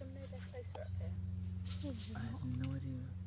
Adam know they're closer up here? I have no idea.